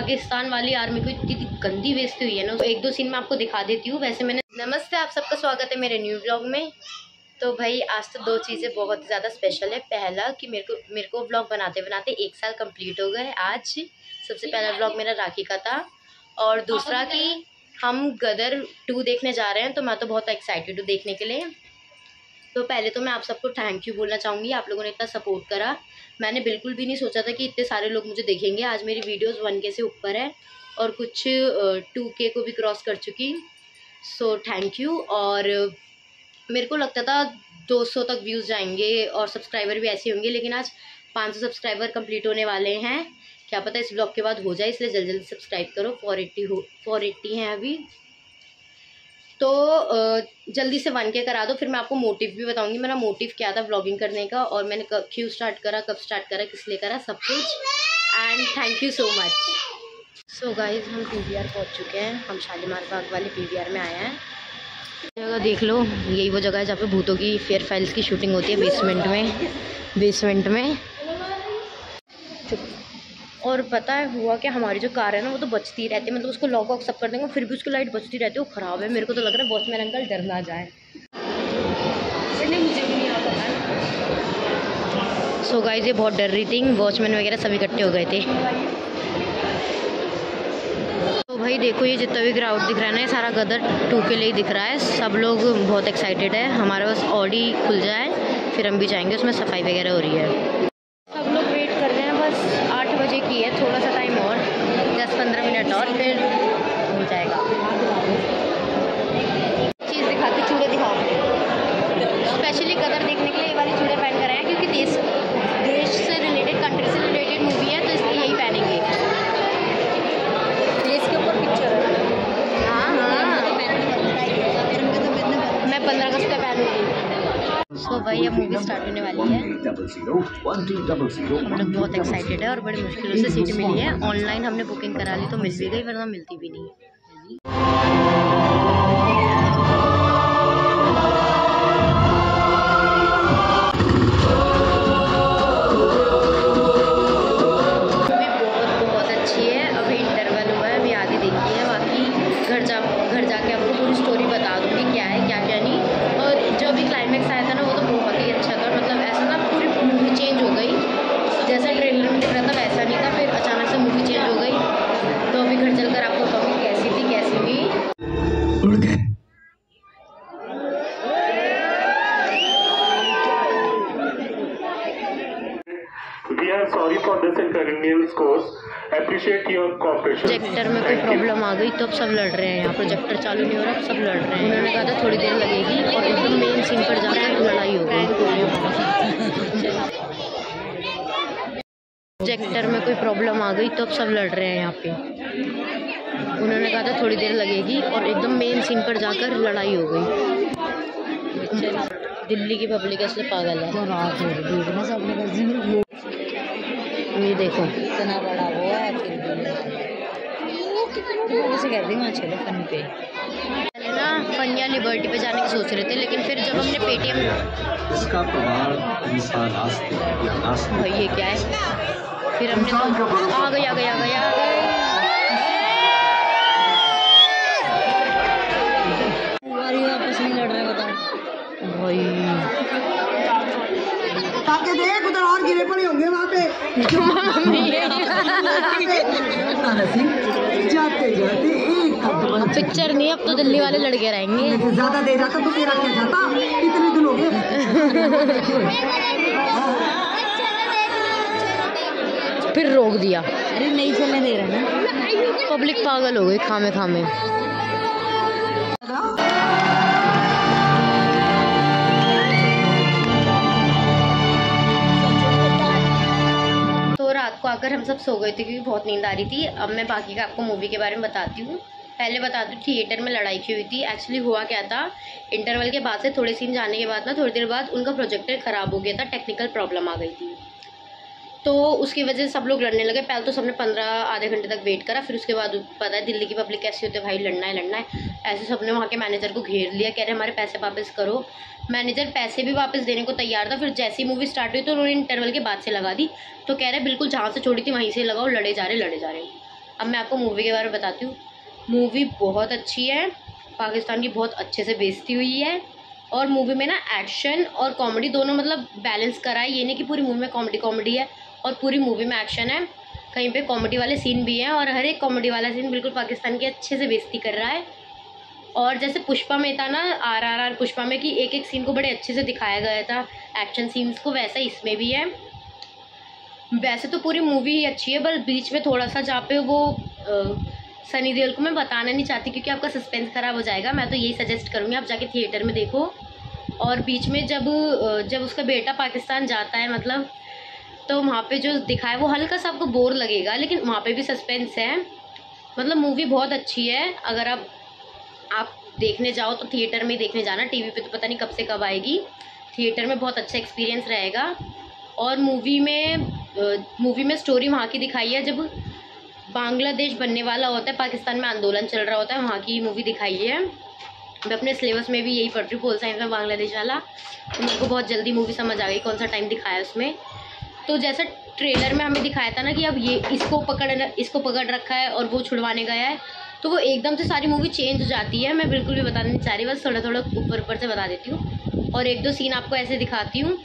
पाकिस्तान वाली आर्मी को इतनी गंदी बेइज्जती हुई है ना, एक दो सीन में आपको दिखा देती हूँ। वैसे मैंने नमस्ते, आप सबका स्वागत है मेरे न्यू ब्लॉग में। तो भाई, आज तो दो चीज़ें बहुत ज़्यादा स्पेशल है। पहला, कि मेरे को मेरे को ब्लॉग बनाते बनाते एक साल कंप्लीट हो गए आज। सबसे पहला ब्लॉग मेरा राखी का था। और दूसरा, कि हम गदर टू देखने जा रहे हैं तो मैं तो बहुत एक्साइटेड हूँ देखने के लिए। तो पहले तो मैं आप सबको थैंक यू बोलना चाहूँगी। आप लोगों ने इतना सपोर्ट करा। मैंने बिल्कुल भी नहीं सोचा था कि इतने सारे लोग मुझे देखेंगे। आज मेरी वीडियोस वन के से ऊपर है और कुछ टू के को भी क्रॉस कर चुकी। सो थैंक यू और मेरे को लगता था 200 तक व्यूज़ जाएँगे और सब्सक्राइबर भी ऐसे होंगे, लेकिन आज 500 सब्सक्राइबर कंप्लीट होने वाले हैं। क्या पता इस ब्लॉग के बाद हो जाए, इसलिए जल्दी जल्दी सब्सक्राइब करो। फोर एट्टी हो फोर एट्टी हैं अभी। तो जल्दी से वन के करा दो, फिर मैं आपको मोटिव भी बताऊँगी। मेरा मोटिव क्या था ब्लॉगिंग करने का और मैंने कब क्यों स्टार्ट करा, कब स्टार्ट करा, किस लिए करा, सब कुछ। And thank you so much so guys हम पी वी आर पहुँच चुके हैं। हम शालीमार बाग वाले पी वी आर में आए हैं। जगह देख लो, यही वो जगह है जहाँ पे भूतों की फेयर फाइल्स की शूटिंग होती है बेसमेंट में बेसमेंट में। और पता है हुआ कि हमारी जो कार है ना वो तो बचती रहती है मतलब उसको लॉक वॉक सब कर देंगे फिर भी उसकी लाइट बचती रहती है वो ख़राब है। मेरे को तो लग रहा है वॉचमैन अंकल डर ना जाए। मुझे भी नहीं आता सो गाइस ये बहुत डर रही थी वॉचमैन वगैरह सभी इकट्ठे हो गए थे। तो भाई देखो ये जितना भी क्राउड दिख रहा है ना ये सारा गदर टू के लिए ही दिख रहा है। सब लोग बहुत एक्साइटेड है हमारे पास ऑडी खुल जाए फिर हम भी जाएँगे उसमें सफ़ाई वगैरह हो रही है की है थोड़ा सा टाइम और दस पंद्रह मिनट और फिर हो जाएगा चीज़ दिखाती चूड़े दिखाओ स्पेशली कदर देखने के लिए ये वाली चूड़े पहन कर आए हैं क्योंकि देश देश से रिलेटेड कंट्री से रिलेटेड मूवी है तो इसलिए यही पहनेंगे देश के ऊपर पिक्चर है हाँ हाँ मैं पंद्रह अगस्त पे पहनूँगी अब मूवी स्टार्ट होने वाली है। हम लोग बहुत एक्साइटेड है और बड़ी मुश्किलों से सीट मिली है। ऑनलाइन हमने बुकिंग करा ली तो मिल भी गई, वरना मिलती भी नहीं हुई We are sorry for this inconvenience course. Appreciate your cooperation. Projector में कोई प्रॉब्लम आ गई तो अब सब लड़ रहे हैं यहाँ। प्रोजेक्टर चालू नहीं हो रहा अब सब लड़ रहे हैं। उन्होंने कहा था थोड़ी देर लगेगी और एकदम मेन सीन पर जाकर लड़ाई हो गई। प्रोजेक्टर में कोई प्रॉब्लम आ गई तो अब सब लड़ रहे हैं यहाँ पे। उन्होंने कहा था थोड़ी देर लगेगी और एकदम मेन सीन पर जाकर लड़ाई हो गई। दिल्ली की पब्लिक ऐसे पागल है। तो रात हो रही देखना सब ये देखो। इतना बड़ा वो है फिर भी कर रही हूँ? चलो फन पे। पहले ना फन या लिबर्टी पे जाने की सोच रहे थे लेकिन फिर जब हमने पेटीएम इसका प्रभाव इंसान भाई ये क्या है? फिर हमने आ गई आ गई आ गई आ गई आपस में लड़ रहे बताओ भाई ताकि देख उधर और गिरे पड़े होंगे वहाँ जाते जाते एक पिक्चर नहीं अब तो दिल्ली वाले लड़के रहेंगे। ज़्यादा दे जाता तो तेरा क्या जाता? कितने दिन हो गए। फिर रोक दिया। अरे नहीं चलने दे रहे ना पब्लिक पागल हो गई खामे खामे को आकर हम सब सो गए थे क्योंकि बहुत नींद आ रही थी। अब मैं बाकी का आपको मूवी के बारे में बताती हूँ। पहले बता दूँ थिएटर में लड़ाई की हुई थी। एक्चुअली हुआ क्या था? इंटरवल के बाद से थोड़े सीन जाने के बाद ना, थोड़ी देर बाद उनका प्रोजेक्टर ख़राब हो गया था टेक्निकल प्रॉब्लम आ गई थी। तो उसकी वजह से सब लोग लड़ने लगे। पहले तो सबने पंद्रह आधे घंटे तक वेट करा, फिर उसके बाद पता है दिल्ली की पब्लिक कैसी होती है, भाई, लड़ना है लड़ना है। ऐसे सबने वहाँ के मैनेजर को घेर लिया, कह रहे, हमारे पैसे वापस करो। मैनेजर पैसे भी वापस देने को तैयार था, फिर जैसी मूवी स्टार्ट हुई तो उन्होंने इंटरवल के बाद से लगा दी। तो कह रहे बिल्कुल जहाँ से छोड़ी थी, वहीं से लगाओ, लड़े जा रहे, लड़े जा रहे अब मैं आपको मूवी के बारे में बताती हूँ। मूवी बहुत अच्छी है, पाकिस्तान की बहुत अच्छे से बेइज्जती हुई है, और मूवी में ना एक्शन और कॉमेडी दोनों मतलब बैलेंस करा है। ये नहीं कि पूरी मूवी में कॉमेडी कॉमेडी है और पूरी मूवी में एक्शन है। कहीं पे कॉमेडी वाले सीन भी हैं और हर एक कॉमेडी वाला सीन बिल्कुल पाकिस्तान की अच्छे से बेइज्जती कर रहा है। और जैसे पुष्पा में था ना, आर आर आर पुष्पा में कि एक एक सीन को बड़े अच्छे से दिखाया गया था। एक्शन सीन्स को वैसा इसमें भी है। वैसे तो पूरी मूवी ही अच्छी है बस बीच में थोड़ा सा जहाँ पे वो सनी देओल को मैं बताना नहीं चाहती क्योंकि आपका सस्पेंस ख़राब हो जाएगा। मैं तो यही सजेस्ट करूँगी, आप जाके थिएटर में देखो। और बीच में जब जब उसका बेटा पाकिस्तान जाता है मतलब तो वहाँ पे जो दिखाया, वो हल्का सा आपको बोर लगेगा, लेकिन वहाँ पे भी सस्पेंस है। मतलब मूवी बहुत अच्छी है। अगर आप आप देखने जाओ तो थिएटर में देखने जाना। टीवी पे तो पता नहीं कब से कब आएगी। थिएटर में बहुत अच्छा एक्सपीरियंस रहेगा। और मूवी में मूवी में स्टोरी वहाँ की दिखाई है। जब बांग्लादेश बनने वाला होता है, पाकिस्तान में आंदोलन चल रहा होता है, वहाँ की मूवी दिखाई है। मैं अपने सिलेबस में भी यही पढ़ रही हूँ पोल साइंस में बांग्लादेश वाला। तो मेरे को बहुत जल्दी मूवी समझ आ गई, कौन सा टाइम दिखाया उसमें। तो जैसा ट्रेलर में हमें दिखाया था ना कि अब ये इसको पकड़ इसको पकड़ रखा है और वो छुड़वाने गया है तो वो एकदम से सारी मूवी चेंज हो जाती है। मैं बिल्कुल भी बताना नहीं चाह रही, बस थोड़ा थोड़ा ऊपर ऊपर से बता देती हूँ। और एक दो सीन आपको ऐसे दिखाती हूँ,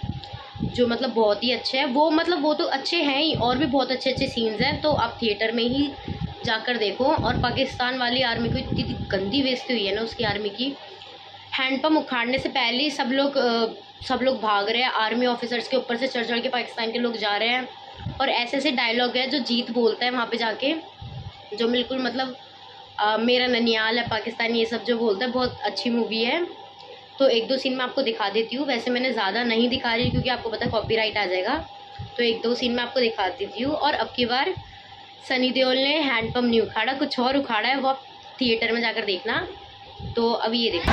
जो मतलब बहुत ही अच्छे हैं। वो मतलब वो तो अच्छे हैं ही, और भी बहुत अच्छे अच्छे सीन्स हैं तो आप थिएटर में ही जाकर देखो। और पाकिस्तान वाली आर्मी को इतनी गंदी बेचती हुई है ना उसकी आर्मी की। हैंडपम्प उखाड़ने से पहले सब लोग सब लोग भाग रहे हैं। आर्मी ऑफिसर्स के ऊपर से चढ़ चढ़ के पाकिस्तान के लोग जा रहे हैं। और ऐसे ऐसे डायलॉग है जो जीत बोलता है वहाँ पे जाके जो बिल्कुल मतलब आ, मेरा ननियाल है पाकिस्तान ये सब जो बोलता है बहुत अच्छी मूवी है। तो एक दो सीन मैं आपको दिखा देती हूँ। वैसे मैंने ज़्यादा नहीं दिखा रही क्योंकि आपको पता कॉपीराइट आ जाएगा। तो एक दो सीन मैं आपको दिखा देती हूँ। और अब की बार सनी देओल ने हैंडपम्प नहीं उखाड़ा कुछ और उखाड़ा है वो आप थिएटर में जाकर देखना। तो अभी ये देखो।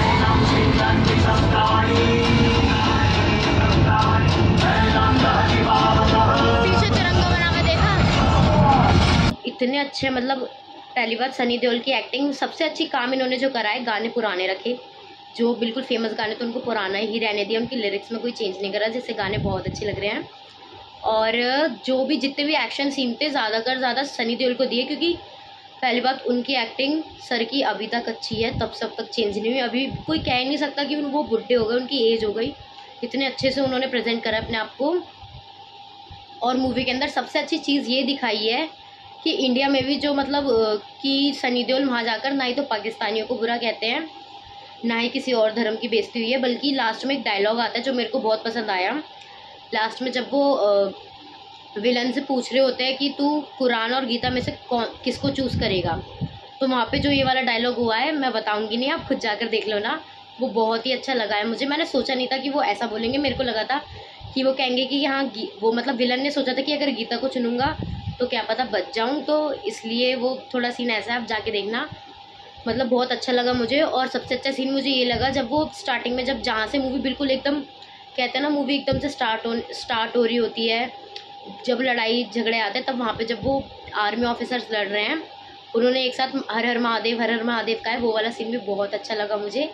इतने अच्छे मतलब पहली बार सनी देओल की एक्टिंग सबसे अच्छी काम इन्होंने जो करा है, गाने पुराने रखे। जो बिल्कुल फ़ेमस गाने तो उनको पुराना ही रहने दिया उनकी लिरिक्स में कोई चेंज नहीं करा, जिससे गाने बहुत अच्छे लग रहे हैं। और जो भी जितने भी एक्शन सीन थे, ज़्यादातर ज़्यादा सनी देओल को दिए, क्योंकि पहली बात उनकी एक्टिंग सर की अभी तक अच्छी है, तब सब तक चेंज नहीं हुई। अभी कोई कह नहीं सकता कि वो बुढ़े हो गए, उनकी एज हो गई। इतने अच्छे से उन्होंने प्रेजेंट करा अपने आप को। और मूवी के अंदर सबसे अच्छी चीज़ ये दिखाई है कि इंडिया में भी जो मतलब कि सनी देओल वहाँ जाकर ना ही तो पाकिस्तानियों को बुरा कहते हैं, ना ही किसी और धर्म की बेइज्जती हुई है, बल्कि लास्ट में एक डायलॉग आता है जो मेरे को बहुत पसंद आया। लास्ट में जब वो विलन से पूछ रहे होते हैं कि तू कुरान और गीता में से कौन, किसको चूज़ करेगा? तो वहाँ पे जो ये वाला डायलॉग हुआ है, मैं बताऊँगी नहीं, आप खुद जाकर देख लो ना। वो बहुत ही अच्छा लगा है मुझे। मैंने सोचा नहीं था कि वो ऐसा बोलेंगे, मेरे को लगा था कि वो कहेंगे कि हाँ वो मतलब विलन ने सोचा था कि अगर गीता को चुनूँगा तो क्या पता बच जाऊँ तो इसलिए वो थोड़ा सीन ऐसा है, आप जाके देखना। मतलब बहुत अच्छा लगा मुझे, और सबसे अच्छा सीन मुझे ये लगा जब वो स्टार्टिंग में जब जहाँ से मूवी बिल्कुल एकदम, कहते हैं ना मूवी एकदम से स्टार्ट हो स्टार्ट हो रही होती है, जब लड़ाई झगड़े आते हैं, तब वहाँ पे जब वो आर्मी ऑफिसर्स लड़ रहे हैं, उन्होंने एक साथ हर हर महादेव, हर हर महादेव का है, वो वाला सीन भी बहुत अच्छा लगा मुझे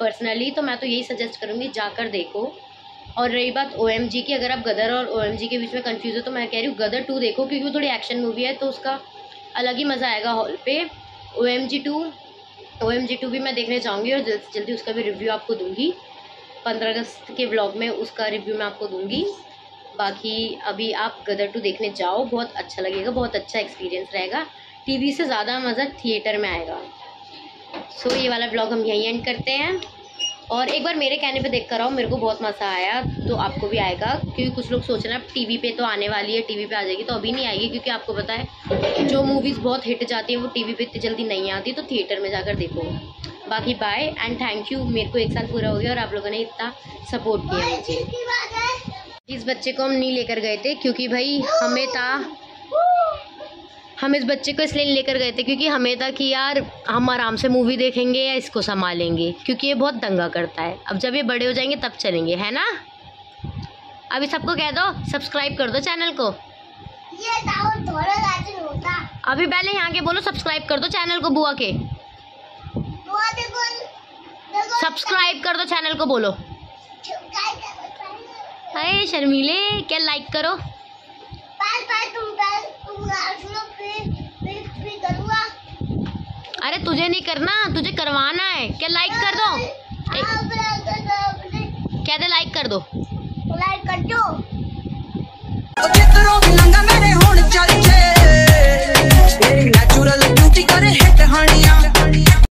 पर्सनली तो मैं तो यही सजेस्ट करूँगी, जाकर देखो। और रही बात OMG की, अगर आप गदर और OMG के बीच में कन्फ्यूज़ हो तो मैं कह रही हूँ, गदर टू देखो, क्योंकि वो थोड़ी एक्शन मूवी है तो उसका अलग ही मज़ा आएगा हॉल पे। O M G two O M G two भी मैं देखने चाहूँगी और जल्दी से जल्दी उसका भी रिव्यू आपको दूँगी। पंद्रह अगस्त के ब्लॉग में उसका रिव्यू मैं आपको दूँगी। बाकी अभी आप गदर टू देखने जाओ, बहुत अच्छा लगेगा, बहुत अच्छा एक्सपीरियंस रहेगा। टीवी से ज़्यादा मज़ा थिएटर में आएगा। सो ये वाला ब्लॉग हम यहीं एंड करते हैं। और एक बार मेरे कहने पे देख कर आओ, मेरे को बहुत मज़ा आया तो आपको भी आएगा, क्योंकि कुछ लोग सोच रहे हैं टीवी पे तो आने वाली है टीवी पे आ जाएगी तो अभी नहीं आएगी, क्योंकि आपको पता है जो मूवीज़ बहुत हिट जाती है, वो टीवी पे इतनी जल्दी नहीं आती तो थिएटर में जाकर देखो। बाकी बाय एंड थैंक यू मेरे को एक साल पूरा हो गया और आप लोगों ने इतना सपोर्ट किया मुझे। इस बच्चे को हम नहीं लेकर गए थे, क्योंकि भाई हमें था हम इस बच्चे को इसलिए लेकर गए थे क्योंकि हमें था कि यार हम आराम से मूवी देखेंगे या इसको संभालेंगे क्योंकि ये बहुत दंगा करता है। अब जब ये बड़े हो जाएँगे तब चलेंगे है ना? अभी सबको कह दो सब्सक्राइब कर दो चैनल को। ये होता। अभी पहले यहाँ के बोलो सब्सक्राइब कर दो चैनल को बुआ के। सब्सक्राइब कर दो चैनल को बोलो। अरे शर्मीले क्या लाइक करो? फिर करूँ अरे तुझे नहीं करना, तुझे करवाना है। क्या लाइक कर दो? क्या दे लाइक कर दो? लाइक कर दो नेचुरल ब्यूटी करे है कहानियाँ।